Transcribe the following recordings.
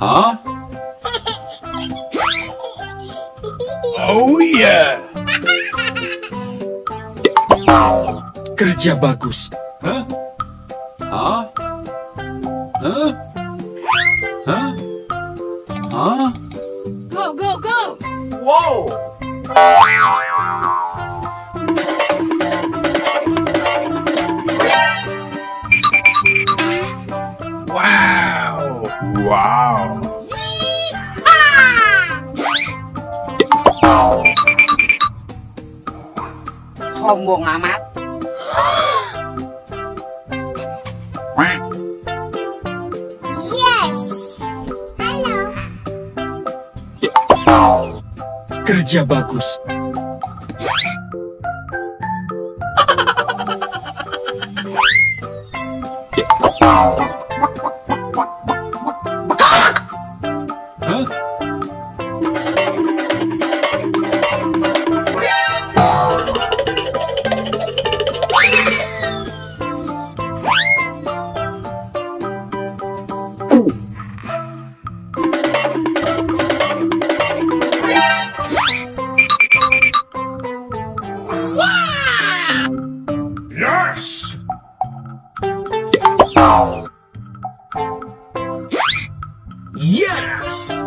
Huh? oh yeah! Kerja bagus. Huh? Huh? Huh? Huh? Huh? Go, go, go! Whoa! Wow! Sombong amat. Yes. Hello. Kerja bagus. Yes!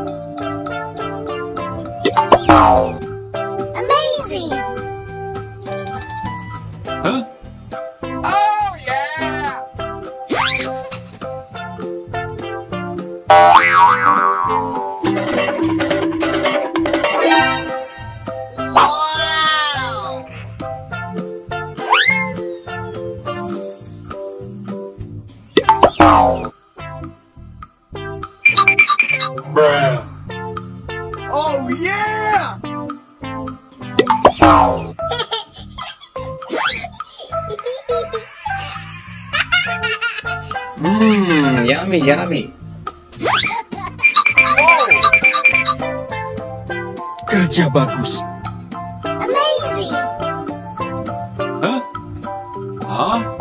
Bruh. Oh yeah! Mmm, yummy, yummy. Wow. Kerja bagus. Amazing. Huh? Huh?